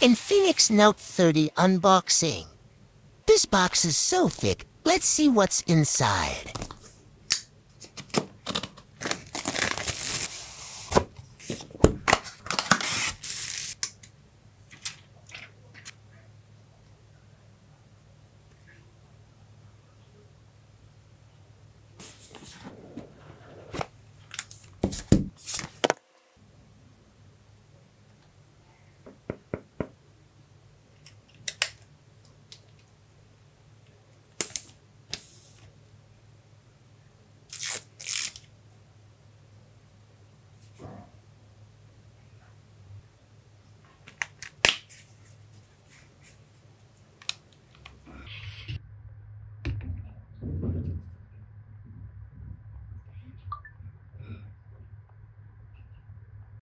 in Phoenix Note 30 unboxing. This box is so thick, let's see what's inside.